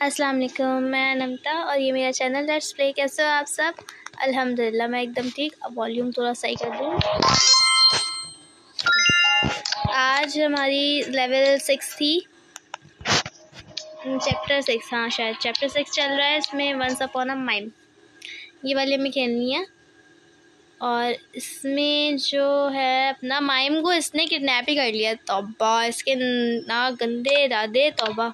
अस्सलाम वालेकुम, मैं नमता और ये मेरा चैनल लेट्स प्ले कैसे हो आप सब? अल्हम्दुलिल्लाह, मैं एकदम ठीक। अब वॉल्यूम थोड़ा सही कर दूँ। आज हमारी लेवल सिक्स थी। चैप्टर सिक्स हाँ शायद चैप्टर सिक्स चल रहा है। इसमें वंस अपॉन अ माइम ये वाली हमें खेलनी है। और इसमें जो है, अपना माइम को इसने किडनैप ही कर लिया। तोबा, इसके ना गंदे दादे तोबा।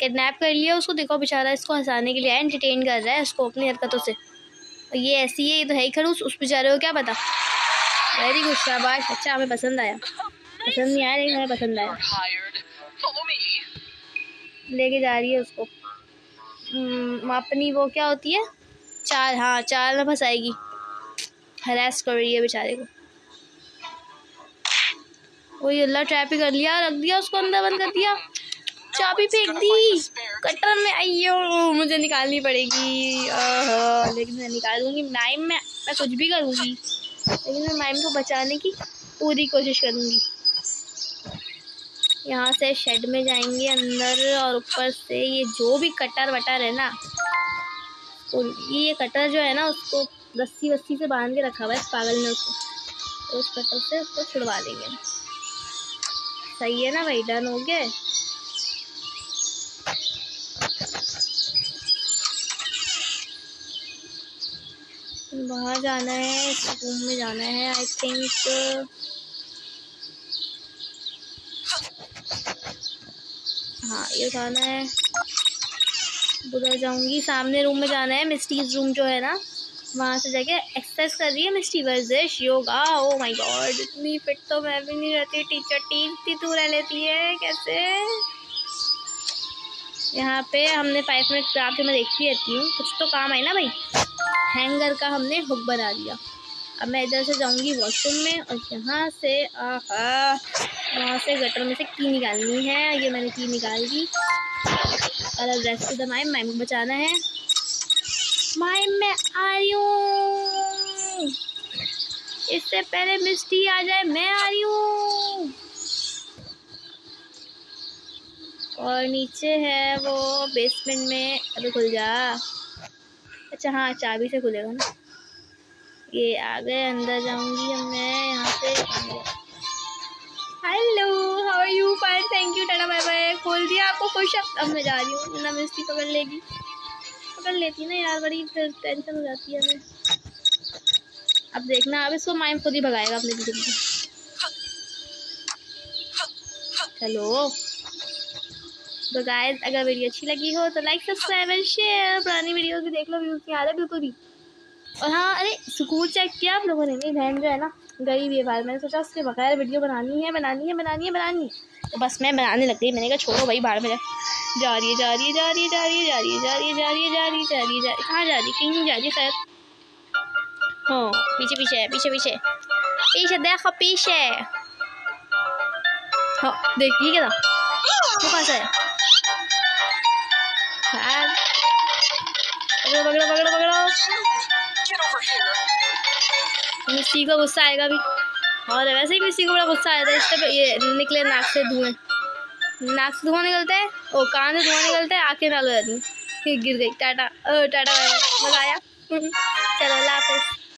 किडनैप कर लिया उसको देखो बेचारा इसको हंसाने के लिए एंटरटेन कर रहा है उसको अपनी हरकतों से। और ये ऐसी है ये तो है ही खड़ूस उस बेचारे को क्या पता? वेरी गुड शाबाश अच्छा हमें पसंद आया। पसंद नहीं आया लेकिन हमें पसंद आया। लेके जा रही है उसको। हम्म, अपनी वो क्या होती है? चाल हाँ चाल में फंसाएगी। हरास कर रही है बेचारे को। वही अल्लाह ट्रैप ही कर लिया रख दिया उसको अंदर बंद कर दिया। चाबी फेंक दी। कटर में आइयो मुझे निकालनी पड़ेगी। लेकिन मैं निकालूँगी। माइम में मैं कुछ भी करूँगी। लेकिन मैं माइम को बचाने की पूरी कोशिश करूँगी। यहाँ से शेड में जाएँगे अंदर और ऊपर से ये जो भी कटर वटर है ना तो ये कटर जो है ना उसको रस्सी वस्सी से बाँध के रखा हुआ है पागल ने उसको। तो उस कटर से उसको छुड़वा देंगे। सही है ना भाई? डन हो गया बाहर जाना है, रूम में जाना है आई थिंक हाँ ये उठाना है। उधर जाऊँगी, सामने रूम में जाना है, मिस्टीज रूम जो है ना, वहाँ से जाके एक्सरसाइज कर रही है मिस्टी वर्जिश, योगा ओ माय गॉड इतनी फिट तो मैं भी नहीं रहती टीचर टीम इतनी दूर रह लेती है कैसे? यहाँ पे हमने फाइव मिनट क्राफ्ट में देखती रहती हूँ, कुछ तो काम है ना भाई? हैंगर का हमने हुक बना दिया अब मैं इधर से जाऊँगी वॉशरूम में और यहाँ से, आहा, वहाँ से गटर में से की निकालनी है। ये मैंने की निकाल दी। और अब रेस्ट द माइम माइम को बचाना है। माइम मैं आ रही हूँ। इससे पहले मिस्टी आ जाए, मैं आ रही हूँ। और नीचे है वो बेसमेंट में। अभी खुल जा। अच्छा हाँ चाबी से खुलेगा ना। ये आ गए, अंदर जाऊँगी मैं यहाँ से। Hello how are you fine thank you tata bye bye खोल दिया आपको खुश? अब मैं जा रही हूँ ना मिस्टी पकड़ लेगी। पकड़ लेती ना यार, बड़ी फिर टेंशन हो जाती है हमें। अब देखना, अब इसको माइंड खुद ही भगाएगा अपने पीछे पीछे चलो। तो गाइस अगर वीडियो अच्छी लगी हो तो लाइक सब्सक्राइब एंड शेयर पुरानी वीडियो भी देख लो व्यूज़ नहीं आ रहे बिल्कुल भी और हाँ अरे स्कूल चेक किया आप लोगों ने मेरी बहन जो है ना भी है बाहर मैंने सोचा उसके बगैर वीडियो बनानी है बनानी है बनानी है बनानी है तो बस मैं बनाने लग गई मैंने कहा छोड़ो भाई बाहर में जा रही है जा रही है जा रही है जा रही है जा रही है जा रही है जा रही है जा रही है जा रही है कहाँ जा रही है कहीं जा रही शायद हाँ पीछे पीछे है पीछे पीछे पीछे देखो पीछे हाँ देखिए क्या था वो कहाँ से है पकड़ो पकड़ो पकड़ो पकड़ो। मिस्टी को गुस्सा आएगा भी। और वैसे ही मिस्टी को बड़ा गुस्सा आया था, इससे ये निकले नाक से धुएँ। नाक से धुआँ निकलता है ओ कान से धुआँ निकलता है आँखें नाल हो जाती। गिर गई। टाटा। टाटा मज़ा आया। चलो, अल्लाह